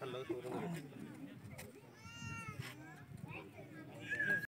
hello